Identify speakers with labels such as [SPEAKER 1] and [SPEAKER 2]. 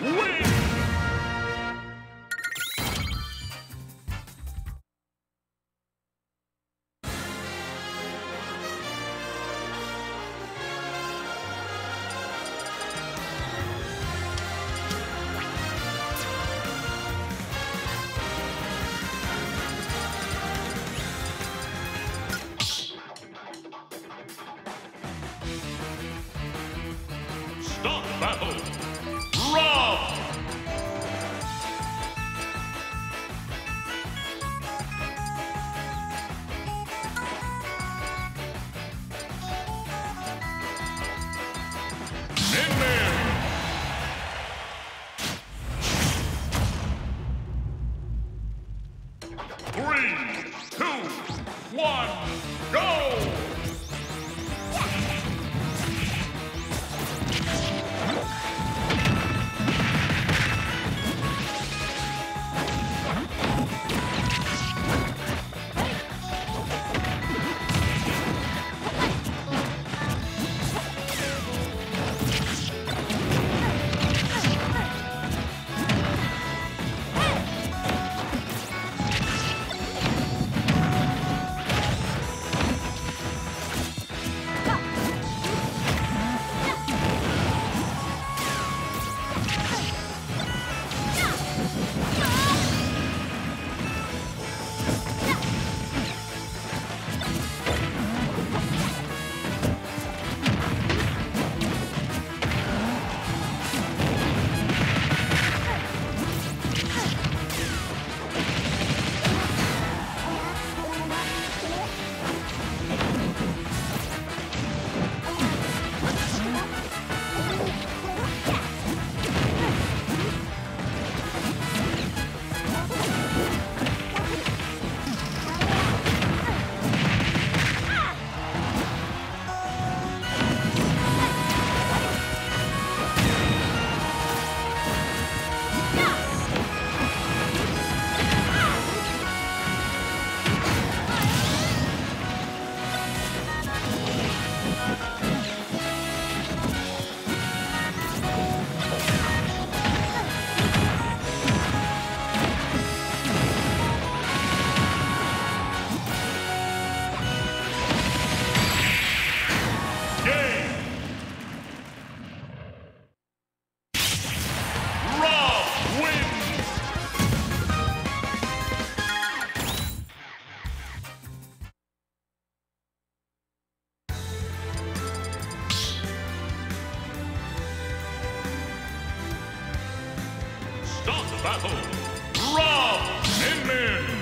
[SPEAKER 1] Win! In there! Three, two, one, go! battle, Rob Min Min.